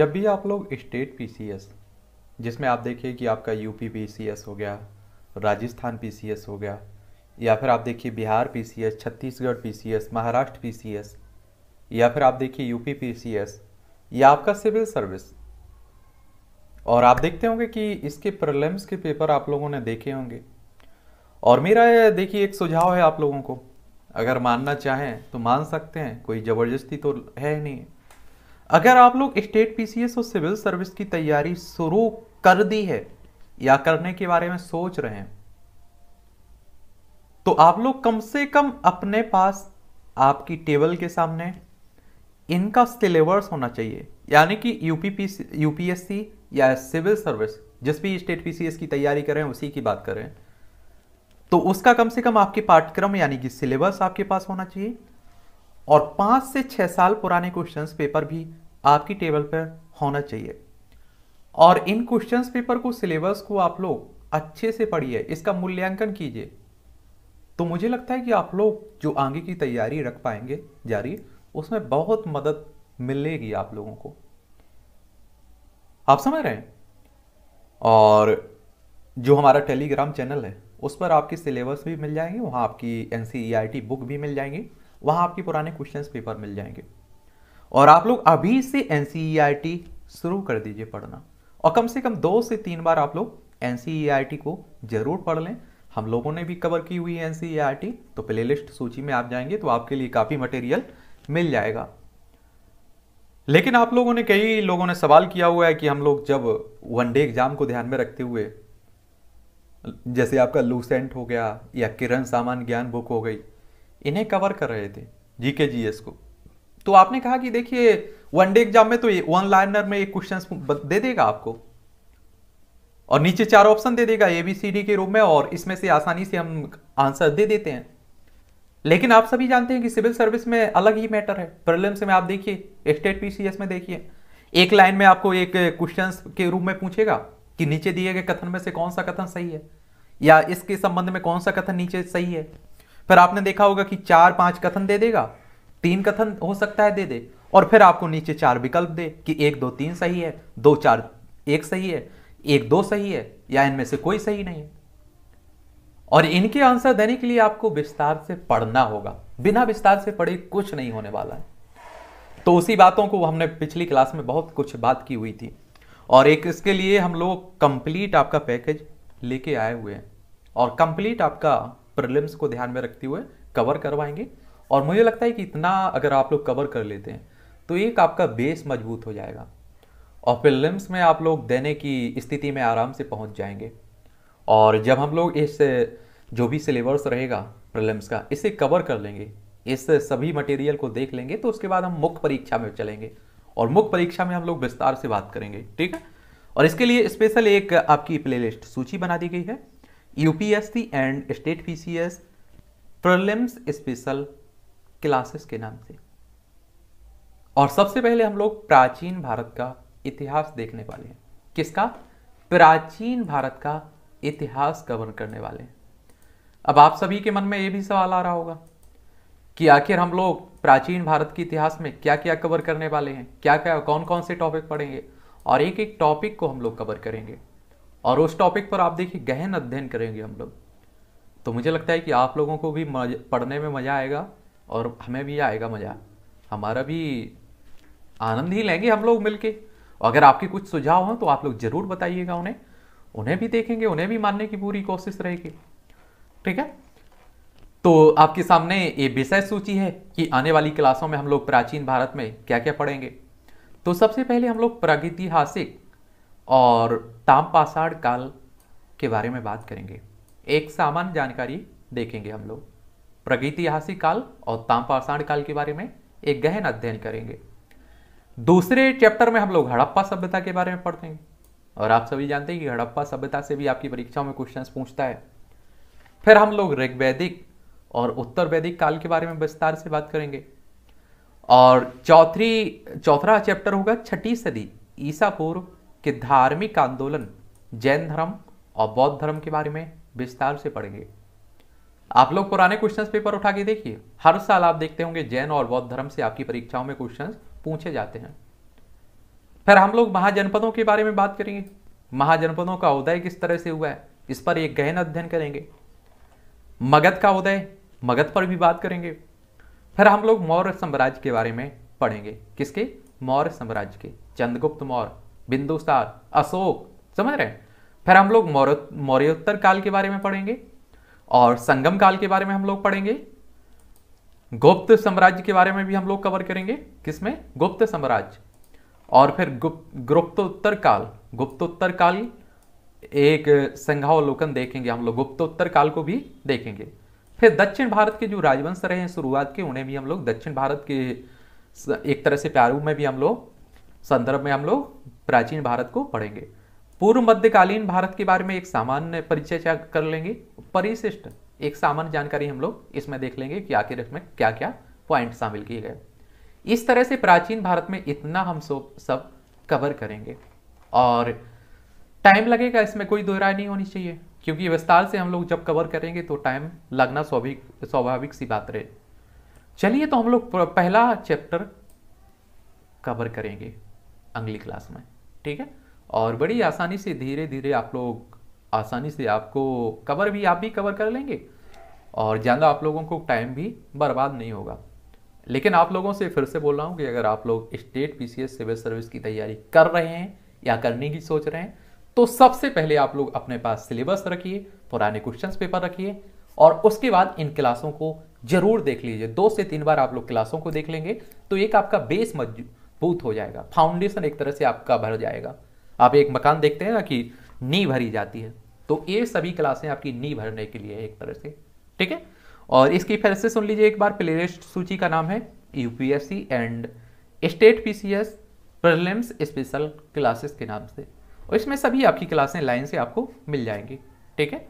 जब भी आप लोग स्टेट पीसीएस जिसमें आप देखिए कि आपका यूपी पीसीएस हो गया, राजस्थान पीसीएस हो गया, या फिर आप देखिए Bihar PCS Chhattisgarh PCS Maharashtra PCS या फिर आप देखिए यूपी पीसीएस या आपका सिविल सर्विस, और आप देखते होंगे कि इसके प्रलेम्स के पेपर आप लोगों ने देखे होंगे। और मेरा देखिए एक सुझाव है आप लोगों को, अगर मानना चाहें तो मान सकते हैं, कोई ज़बरदस्ती तो है नहीं। अगर आप लोग स्टेट पीसीएस और सिविल सर्विस की तैयारी शुरू कर दी है या करने के बारे में सोच रहे हैं तो आप लोग कम से कम अपने पास आपकी टेबल के सामने इनका सिलेबस होना चाहिए। यानी कि यूपी यूपीएससी या सिविल सर्विस, जिस भी स्टेट पीसीएस की तैयारी करें उसी की बात करें तो उसका कम से कम आपके पाठ्यक्रम, यानी कि सिलेबस आपके पास होना चाहिए। और पाँच से छह साल पुराने क्वेश्चंस पेपर भी आपकी टेबल पर होना चाहिए। और इन क्वेश्चंस पेपर को सिलेबस को आप लोग अच्छे से पढ़िए, इसका मूल्यांकन कीजिए। तो मुझे लगता है कि आप लोग जो आगे की तैयारी रख पाएँगे जारी, उसमें बहुत मदद मिलेगी आप लोगों को। आप समझ रहे हैं? और जो हमारा टेलीग्राम चैनल है, उस पर आपके सिलेबस भी मिल जाएँगे, वहाँ आपकी एन बुक e भी मिल जाएँगी। वहाँ आपके पुराने क्वेश्चंस पेपर मिल जाएँगे। और आप लोग अभी से एन e शुरू कर दीजिए पढ़ना। और कम से कम दो से तीन बार आप लोग एन e को ज़रूर पढ़ लें। हम लोगों ने भी कवर की हुई है एन तो प्लेलिस्ट सूची में आप जाएँगे तो आपके लिए काफ़ी मटेरियल मिल जाएगा। लेकिन आप लोगों ने, कई लोगों ने सवाल किया हुआ है कि हम लोग जब वनडे एग्ज़ाम को ध्यान में रखते हुए, जैसे आपका लूसेंट हो गया या किरण सामान ज्ञान बुक हो गई इन्हें कवर कर रहे थे जीके जीएस को। तो आपने कहा कि देखिए वनडे एग्ज़ाम में तो वन लाइनर में एक क्वेश्चन दे देगा आपको। और नीचे चार ऑप्शन दे देगा एबीसीडी के रूप में, और इसमें से आसानी से हम आंसर दे देते हैं। लेकिन आप सभी जानते हैं कि सिविल सर्विस में अलग ही मैटर है। प्रिलिम्स में आप देखिए स्टेट पीसीएस में देखिए। एक लाइन में आपको एक क्वेश्चन के रूप में पूछेगा कि नीचे दिए गए कथन में से कौन सा कथन सही है, या इसके संबंध में कौन सा कथन नीचे सही है। फिर आपने देखा होगा कि चार पाँच कथन दे देगा, तीन कथन हो सकता है दे दे, और फिर आपको नीचे चार विकल्प दे कि एक दो तीन सही है, दो चार एक सही है, एक दो सही है, या इनमें से कोई सही नहीं है। और इनके आंसर देने के लिए आपको विस्तार से पढ़ना होगा। बिना विस्तार से पढ़े कुछ नहीं होने वाला है। तो उसी बातों को हमने पिछली क्लास में बहुत कुछ बात की हुई थी। और एक इसके लिए हम लोग कंप्लीट आपका पैकेज लेके आए हुए हैं। और कंप्लीट आपका प्रिलिम्स को ध्यान में रखते हुए कवर करवाएँगे। और मुझे लगता है कि इतना अगर आप लोग कवर कर लेते हैं तो एक आपका बेस मज़बूत हो जाएगा। और प्रिलिम्स में आप लोग देने की स्थिति में आराम से पहुँच जाएँगे। और जब हम लोग इस, जो भी सिलेबस रहेगा प्रिलिम्स का, इसे कवर कर लेंगे। इस सभी मटेरियल को देख लेंगे तो उसके बाद हम मुख्य परीक्षा में चलेंगे। और मुख्य परीक्षा में हम लोग विस्तार से बात करेंगे, ठीक है? और इसके लिए स्पेशल एक आपकी प्लेलिस्ट सूची बना दी गई है। UPSC and state PCS prelims special classes के नाम से। और सबसे पहले हम लोग प्राचीन भारत का इतिहास देखने वाले हैं। किसका? प्राचीन भारत का इतिहास कवर करने वाले हैं। अब आप सभी के मन में यह भी सवाल आ रहा होगा कि आखिर हम लोग प्राचीन भारत के इतिहास में क्या क्या कवर करने वाले हैं? क्या क्या कौन कौन से टॉपिक पढ़ेंगे? और एक एक टॉपिक को हम लोग कवर करेंगे। और उस टॉपिक पर आप देखिए गहन अध्ययन करेंगे हम लोग। तो मुझे लगता है कि आप लोगों को भी पढ़ने में मज़ा आएगा और हमें भी आएगा मज़ा। हमारा भी आनंद ही लेंगे हम लोग मिलके। अगर आपके कुछ सुझाव हों तो आप लोग ज़रूर बताइएगा उन्हें। उन्हें भी देखेंगे, उन्हें भी मानने की पूरी कोशिश रहेगी। ठीक है? तो आपके सामने ये विषय सूची है कि आने वाली क्लासों में हम लोग प्राचीन भारत में क्या क्या पढ़ेंगे। तो सबसे पहले हम लोग प्रागैतिहासिक और तामपाषाण काल के बारे में बात करेंगे। एक सामान्य जानकारी देखेंगे हम लोग। प्रगतिहासिक काल और तामपाषाण काल के बारे में एक गहन अध्ययन करेंगे। दूसरे चैप्टर में हम लोग हड़प्पा सभ्यता के बारे में पढ़ेंगे और आप सभी जानते हैं कि हड़प्पा सभ्यता से भी आपकी परीक्षाओं में क्वेश्चंस पूछता है। फिर हम लोग ऋग्वैदिक और उत्तर वैदिक काल के बारे में विस्तार से बात करेंगे। और चौथी चौथा चैप्टर होगा छठी सदी, ईसा पूर्व के धार्मिक आंदोलन जैन धर्म और बौद्ध धर्म के बारे में विस्तार से पढ़ेंगे। आप लोग पुराने क्वेश्चंस पेपर उठा के देखिए। हर साल आप देखते होंगे जैन और बौद्ध धर्म से आपकी परीक्षाओं में क्वेश्चंस पूछे जाते हैं। फिर हम लोग महाजनपदों के बारे में बात करेंगे। महाजनपदों का उदय किस तरह से हुआ है, इस पर एक गहन अध्ययन करेंगे। मगध का उदय, मगध पर भी बात करेंगे। फिर हम लोग मौर्य साम्राज्य के बारे में पढ़ेंगे। किसके? मौर्य साम्राज्य के, चंद्रगुप्त मौर्य। बिंदुसार अशोक, समझ रहे हैं? फिर हम लोग मौर्योत्तर काल के बारे में पढ़ेंगे और संगम काल के बारे में हम लोग पढ़ेंगे। गुप्त साम्राज्य के बारे में भी हम लोग कवर करेंगे। किसमें? गुप्त साम्राज्य। और फिर गुप्त गुप्तोत्तर काल। गुप्तोत्तर काल एक संघावलोकन देखेंगे हम लोग। गुप्तोत्तर काल को भी देखेंगे। फिर दक्षिण भारत के जो राजवंश रहे हैं, शुरुआत के, उन्हें भी हम लोग दक्षिण भारत के एक तरह से प्यारू में भी हम लोग, संदर्भ में हम लोग प्राचीन भारत को पढ़ेंगे। पूर्व मध्यकालीन भारत के बारे में एक सामान्य परिचय कर लेंगे? परिशिष्ट। एक सामान्य जानकारी हम लोग इसमें देख लेंगे कि आखिर इसमें क्या क्या पॉइंट शामिल किए गए। इस तरह से प्राचीन भारत में इतना हम सब सब कवर करेंगे। और टाइम लगेगा, इसमें कोई दो नहीं होनी चाहिए। क्योंकि विस्तार से हम लोग जब कवर करेंगे तो टाइम लगना स्वाभाविक स्वाभाविक सी बात रहे। चलिए तो हम लोग पहला चैप्टर कवर करेंगे अगली क्लास में। ठीक है? और बड़ी आसानी से धीरे धीरे आप लोग आसानी से आपको कवर भी, आप भी कवर कर लेंगे। और ज़्यादा आप लोगों को टाइम भी बर्बाद नहीं होगा। लेकिन आप लोगों से फिर से बोल रहा हूँ कि अगर आप लोग स्टेट पीसीएस सिविल सर्विस की तैयारी कर रहे हैं या करने की सोच रहे हैं तो सबसे पहले आप लोग अपने पास सिलेबस रखिए, पुराने क्वेश्चंस पेपर रखिए और उसके बाद इन क्लासों को ज़रूर देख लीजिए। दो से तीन बार आप लोग क्लासों को देख लेंगे तो एक आपका बेस मज़बूत हो जाएगा। फाउंडेशन एक तरह से आपका भर जाएगा। आप एक मकान देखते हैं ना कि नी भरी जाती है। तो ये सभी क्लासें आपकी नी भरने के लिए एक तरह से। ठीक है? और इसकी फिर से सुन लीजिए एक बार प्लेलिस्ट सूची का नाम है UPSC and state PCS prelims special classes के नाम से। और इसमें सभी आपकी क्लासें लाइन से आपको मिल जाएँगी। ठीक है?